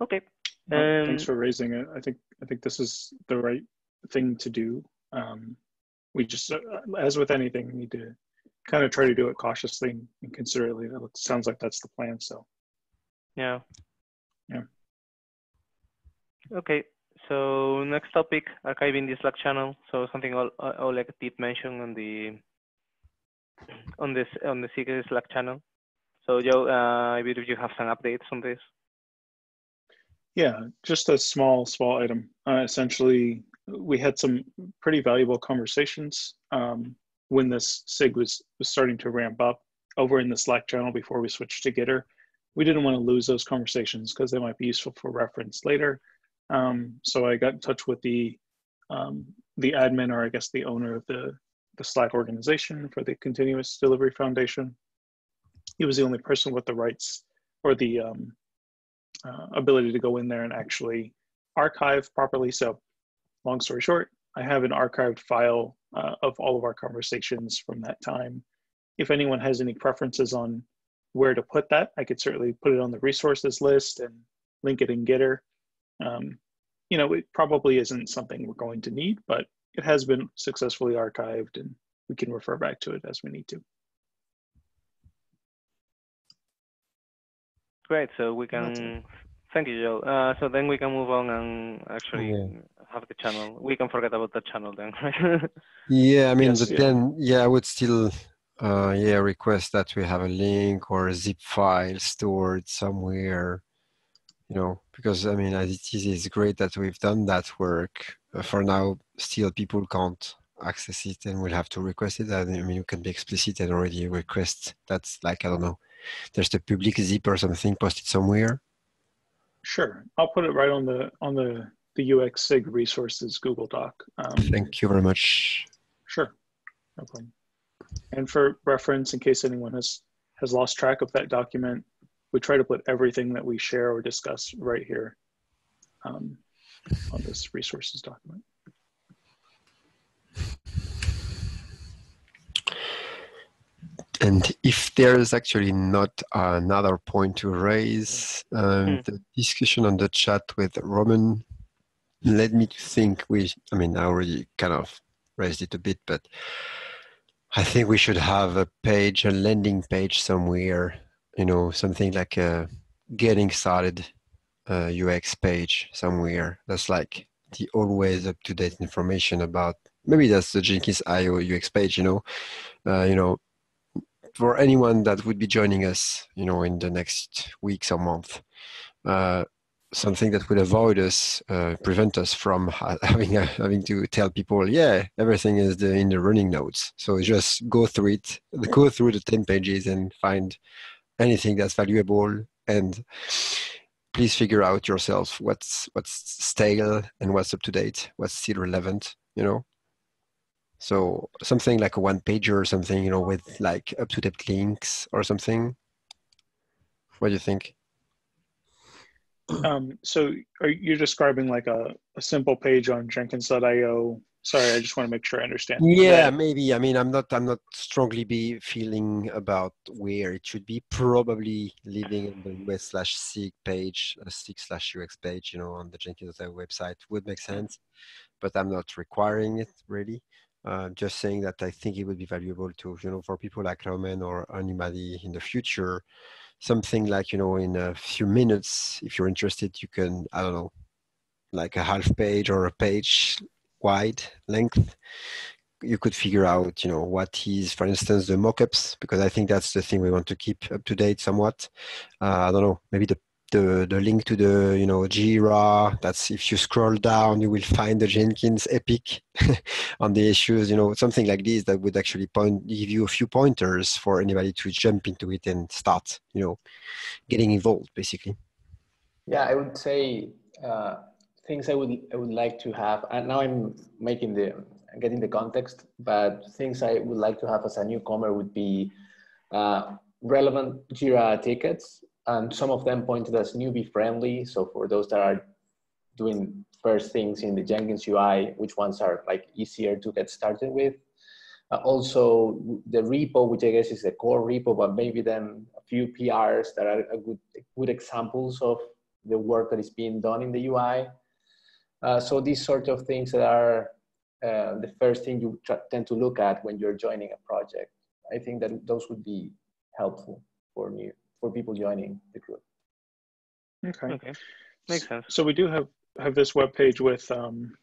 Okay. No, thanks Um, for raising it. I think I think this is the right thing to do. Um, we just, uh, as with anything, need to kind of try to do it cautiously and considerately. That looks- sounds like that's the plan. So Yeah. Yeah. Okay. So next topic, archiving the Slack channel. So something Ol- Oleg did mention on the on this on the secret Slack channel. So Joe, uh, I believe you have some updates on this. yeah, just a small small item. Uh, essentially, we had some pretty valuable conversations um, when this SIG was was starting to ramp up over in the Slack channel before we switched to Gitter. We didn't want to lose those conversations because they might be useful for reference later. Um, so I got in touch with the um, the admin, or I guess the owner of the the Slack organization for the Continuous Delivery Foundation. He was the only person with the rights or the um, uh, ability to go in there and actually archive properly. So, long story short, I have an archived file uh, of all of our conversations from that time. If anyone has any preferences on where to put that, I could certainly put it on the resources list and link it in Gitter. Um, you know, it probably isn't something we're going to need, but it has been successfully archived and we can refer back to it as we need to. Great. So we can. Thank you, Joe. Uh, so then we can move on and actually Yeah. have the channel. We can forget about the channel then, [LAUGHS] right? Yeah, I mean, Yes, but yeah. then, yeah, I would still, uh, yeah, request that we have a link or a zip file stored somewhere, you know, because I mean, as it is, it's great that we've done that work. Uh, for now, still people can't access it and we'll have to request it. And I mean, you can be explicit and already request. That's like I don't know. There's the public zip or something posted somewhere. Sure, I'll put it right on the on the the UX SIG resources Google Doc. Um, Thank you very much. Sure, no problem. And for reference, in case anyone has has lost track of that document, we try to put everything that we share or discuss right here um, on this resources document. And if there's actually not another point to raise, um, Hmm. the discussion on the chat with Roman led me to think we, I mean, I already kind of raised it a bit, but I think we should have a page, a landing page somewhere, you know, something like a getting started uh, UX page somewhere. That's like the always up to date information about, maybe that's the Jenkins IO UX page, you know, uh, you know, for anyone that would be joining us, you know, in the next weeks or month, uh, something that would avoid us, uh, prevent us from [LAUGHS] having a, having to tell people, yeah, everything is the, in the running notes. So just go through it, go through the ten pages and find anything that's valuable, and please figure out yourself what's what's stale and what's up to date, what's still relevant, you know. So something like a one pager or something, you know, with like up to date links or something. What do you think? Um, so are you describing like a, a simple page on Jenkins.io? Sorry, I just want to make sure I understand. Yeah, maybe. I mean, I'm not. I'm not strongly be feeling about where it should be. Probably leaving in the US slash SIG page, a SIG slash UX page, you know, on the Jenkins.io website would make sense, but I'm not requiring it really. Uh, just saying that I think it would be valuable to, you know, for people like Roman or anybody in the future, something like, you know, in a few minutes, if you're interested, you can, I don't know, like a half page or a page wide length you could figure out you know what is for instance the mockups because i think that's the thing we want to keep up to date somewhat. Uh, i don't know maybe the the, the link to the you know jira that's if you scroll down you will find the jenkins epic [LAUGHS] on the issues you know something like this that would actually point give you a few pointers for anybody to jump into it and start you know getting involved basically. Yeah, I would say uh, things I would I would like to have. And now I'm making the getting the context, but things I would like to have as a newcomer would be uh, relevant Jira tickets, and some of them pointed as newbie friendly. So for those that are doing first things in the Jenkins UI, which ones are like easier to get started with. Uh, also, the repo, which I guess is the core repo, but maybe then a few PRs that are good good examples of the work that is being done in the UI. Uh, so these sort of things that are uh, the first thing you tr- tend to look at when you're joining a project. I think that those would be helpful for new for people joining the group. Okay. Okay, makes sense. So we do have have this web page with um,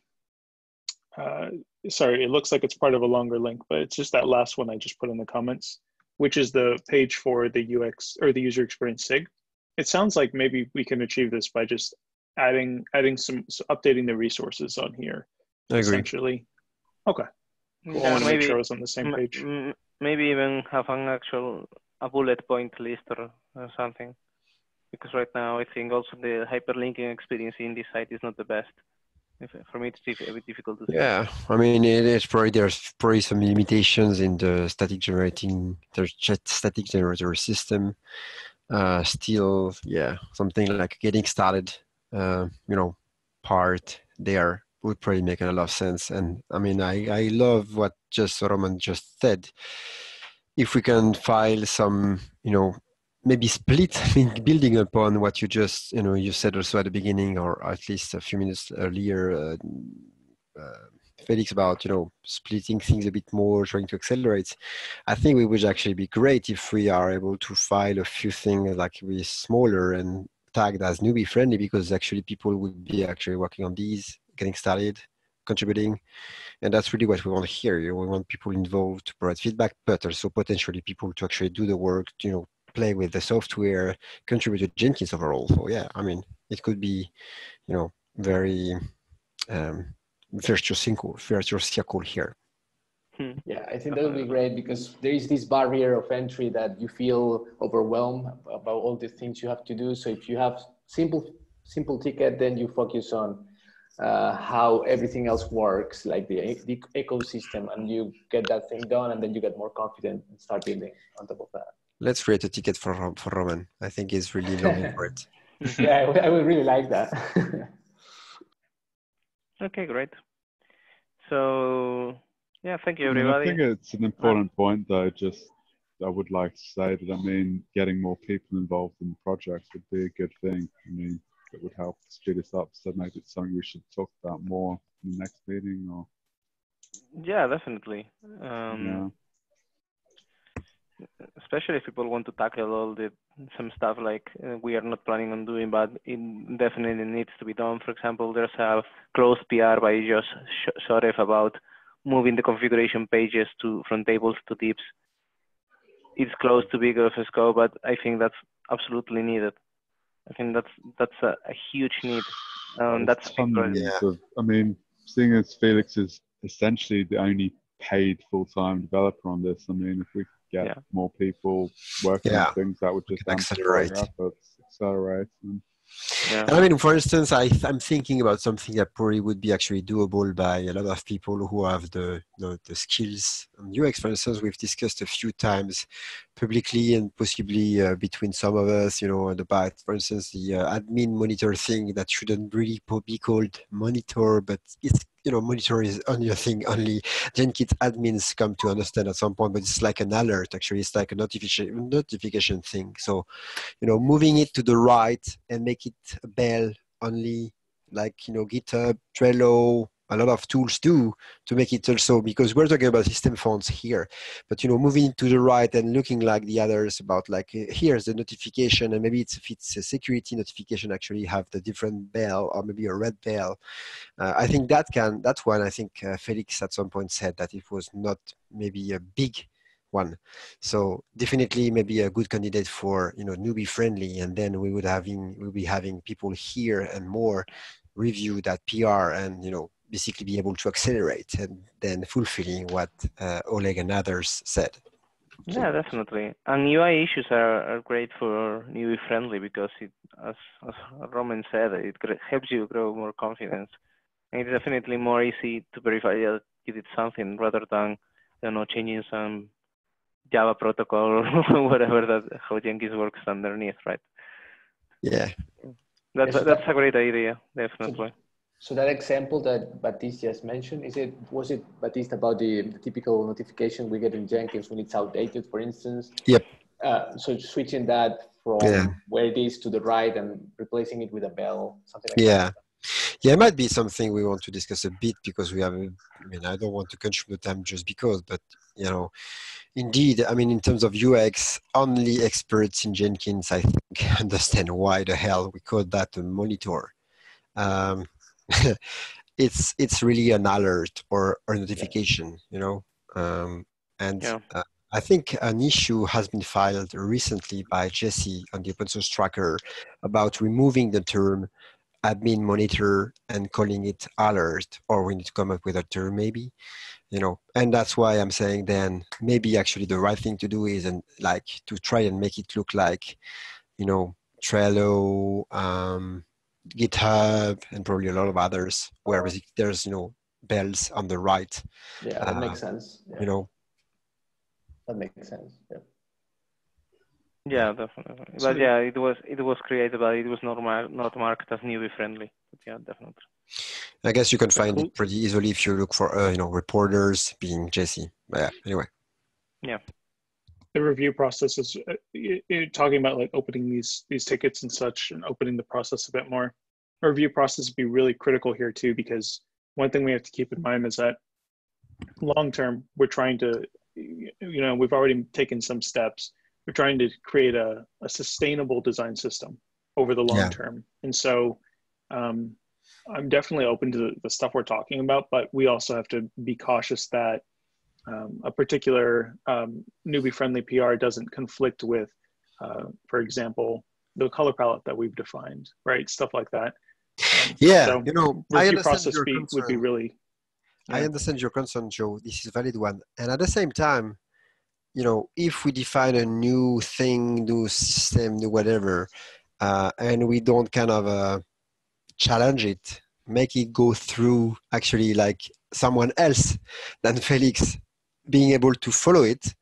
uh, sorry, it looks like it's part of a longer link, but it's just that last one I just put in the comments, which is the page for the UX or the user experience SIG. It sounds like maybe we can achieve this by just adding adding some so updating the resources on here. i agree Essentially. Okay. Cool. I Yeah, want to make maybe, sure I was on the same page. m- maybe even have an actual a bullet point list or, or something. Because right now I think also the hyperlinking experience in this site is not the best. If, for me, it's diff- a bit difficult to see. Yeah, I mean, it is probably there's probably some limitations in the static generating, the jet static generator system. Uh, still, yeah, something like getting started, uh, you know, part there would probably make a lot of sense. And I mean, I I love what just Roman just said. If we can file some, you know, maybe split [LAUGHS] building upon what you just you know you said also at the beginning or at least a few minutes earlier uh, uh, felix about you know splitting things a bit more trying to accelerate i think it would actually be great if we are able to file a few things like with smaller and tagged as newbie friendly because actually people would be actually working on these getting started contributing and that's really what we want hear you know, we want people involved to provide feedback but also potentially people to actually do the work you know play with the software, contribute to Jenkins overall. So yeah, I mean, it could be, you know, very um, virtuous circle here. Hmm. Yeah, I think that would be great because there is this barrier of entry that you feel overwhelmed about all the things you have to do. So if you have simple simple ticket, then you focus on uh, how everything else works, like the, the ecosystem, and you get that thing done, and then you get more confident and start building on top of that. Let's create a ticket for for Roman. I think he's really longing for it. [LAUGHS] yeah, I, I would really like that. [LAUGHS] okay, great. So yeah, thank you, I, mean, I think it's an important point, though. Just I would like to say that I mean, getting more people involved in the projects would be a good thing. I mean, it would help speed us up. So maybe it's something we should talk about more in the next meeting, or Yeah, definitely. Um, yeah. especially if people want to tackle all the some stuff like uh, we are not planning on doing, but it definitely needs to be done. For example, there's a closed PR by Josh Sh- Shoref about moving the configuration pages to from tables to divs. It's close to bigger of a scope, but I think that's absolutely needed. I think that's that's a, a huge need. Um, that's tons of, I mean, seeing as Felix is essentially the only paid full-time developer on this, I mean, if we could get Yeah. more people working Yeah. on things, that would just accelerate. our efforts, accelerate. And yeah. I mean, for instance, I, I'm thinking about something that probably would be actually doable by a lot of people who have the you know, the skills. On UX, for instance, we've discussed a few times publicly and possibly uh, between some of us, you know, about, for instance, the uh, admin monitor thing that shouldn't really be called monitor, but it's you know, monitor is only a thing only Jenkins admins come to understand at some point, but it's like an alert. Actually, it's like a notification notification thing. So you know moving it to the right and make it a bell only like you know github trello a lot of tools do to make it also because we're talking about system fonts here but you know moving to the right and looking like the others about like uh, here's the notification and maybe it's if it's a security notification actually have the different bell or maybe a red bell. Uh, i think that can that's one i think uh, felix at some point said that it was not maybe a big one. So definitely maybe a good candidate for you know newbie friendly and then we would having we'll be having people here and more review that pr and you know basically be able to accelerate and then fulfilling what uh, oleg and others said Yeah, definitely. And UI issues are, are great for newbie friendly because it, as, as Roman said, it helps you grow more confidence. And it's definitely more easy to verify that you did something rather than, don't know, changing some Java protocol [LAUGHS] or whatever that how Jenkins works underneath, right? yeah That's Yes, that's a great idea, definitely. So that example that Baptiste just mentioned, is it was it Baptiste about the, the typical notification we get in Jenkins when it's outdated, for instance? Yep. Uh, so switching that from Yeah. where it is to the right and replacing it with a bell, something like yeah that. yeah it might be something we want to discuss a bit because we have I mean i don't want to consume the time just because but you know indeed i mean in terms of ux only experts in jenkins i think [LAUGHS] understand why the hell we call that a monitor um, [LAUGHS] it's it's really an alert or, or notification you know um, and Yeah. uh, I think an issue has been filed recently by Jesse on the open source tracker about removing the term admin monitor and calling it alert, or we need to come up with a term maybe, you know. And that's why I'm saying then maybe actually the right thing to do is and like to try and make it look like, you know, Trello, um, GitHub, and probably a lot of others where there's you know bells on the right, Yeah, that Uh, makes sense. Yeah, you know. that makes sense. Yeah. Yeah, definitely. So- But yeah, it was it was created, but it was not mar- not marked as newbie friendly. But yeah, definitely. I guess you can find cool. it pretty easily if you look for uh, you know reporters being Jesse. But yeah, anyway. The review process is uh, you- you're talking about like opening these these tickets and such and opening the process a bit more. The review process would be really critical here too because one thing we have to keep in mind is that long term we're trying to you know we've already taken some steps. We're trying to create a, a sustainable design system over the long Yeah. term. And so um, i'm definitely open to the, the stuff we're talking about but we also have to be cautious that um, a particular um, newbie friendly PR doesn't conflict with, uh, for example, the color palette that we've defined, right? Stuff like that. Um, Yeah, so you know, I review understand process be, would be really I understand your concern, Joe. This is a valid one. And at the same time, you know, if we define a new thing, new system, new whatever, uh, and we don't kind of uh, challenge it, make it go through actually like someone else than Felix being able to follow it,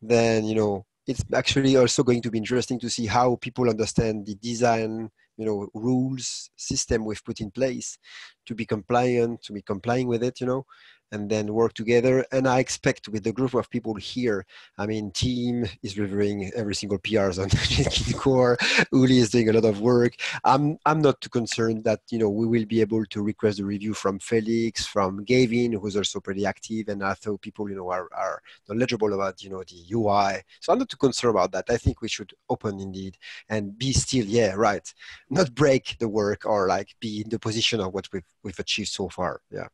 then you know it's actually also going to be interesting to see how people understand the design, you know, rules system we've put in place to be compliant, to be complying with it, you know, and then work together. And I expect with the group of people here, I mean, Tim is reviewing every single PRs on [LAUGHS] Jenkins Core. Uli is doing a lot of work. I'm I'm not too concerned that you know we will be able to request a review from Felix, from Gavin, who's also pretty active, and I thought people you know are, are knowledgeable about you know the UI. So I'm not too concerned about that. I think we should open indeed and be still, yeah, right, not break the work or like be in the position of what we've we've achieved so far. Yeah.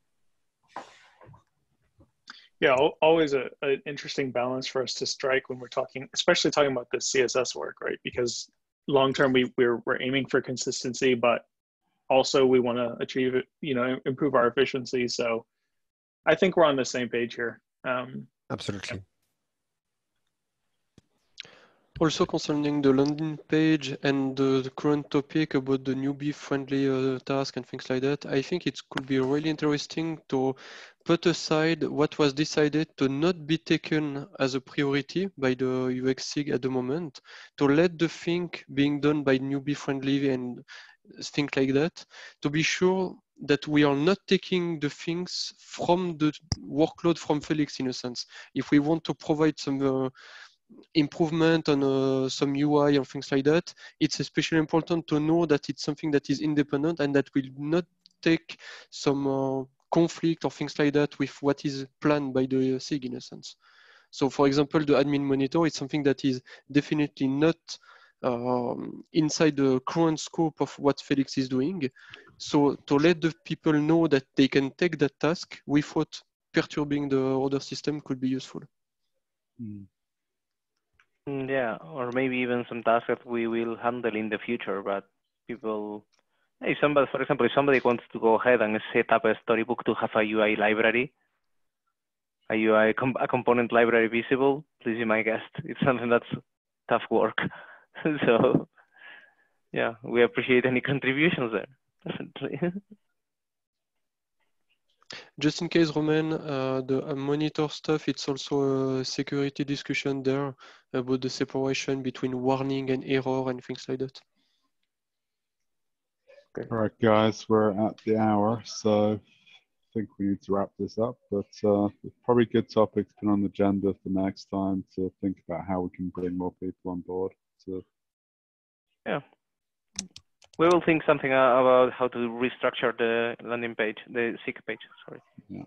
Yeah, always a, an interesting balance for us to strike when we're talking, especially talking about the CSS work, right? Because long term, we we're we're aiming for consistency, but also we want to achieve it, you know, improve our efficiency. So I think we're on the same page here. Um, Absolutely. Also concerning the landing page and the, the current topic about the newbie friendly uh, task and things like that, I think it could be really interesting to put aside what was decided to not be taken as a priority by the UX SIG at the moment, to let the thing being done by newbie friendly and things like that, to be sure that we are not taking the things from the workload from Felix in a sense. If we want to provide some uh, improvement on uh, some UI or things like that, it's especially important to know that it's something that is independent and that will not take some uh, conflict or things like that with what is planned by the SIG in a sense. So for example, the admin monitor is something that is definitely not um, inside the current scope of what Felix is doing. So to let the people know that they can take that task without perturbing the other system could be useful. Mm, Yeah, or maybe even some tasks that we will handle in the future, but people, if somebody, for example, if somebody wants to go ahead and set up a storybook to have a UI library, a UI, com a component library visible, please be my guest. [LAUGHS] It's something that's tough work. [LAUGHS] so, yeah, we appreciate any contributions there, definitely. [LAUGHS] Just in case, Roman, uh, the uh, monitor stuff, it's also a security discussion there about the separation between warning and error and things like that. All right, guys, we're at the hour, so I think we need to wrap this up. But uh, probably good topic to put on the agenda for next time to think about how we can bring more people on board. So Yeah. We will think something uh, about how to restructure the landing page, the SIG page, sorry. Yeah.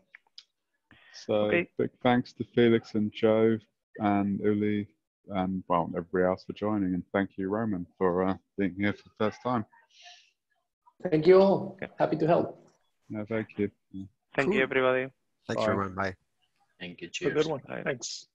So Okay. big thanks to Felix and Joe and Uli and well everybody else for joining and thank you Roman for uh, being here for the first time. Thank you all. Happy to help. No, thank you. Thank you, everybody. Thanks, Bye. everyone. Bye. Thank you. it's a good one. Bye. Thanks.